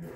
yeah.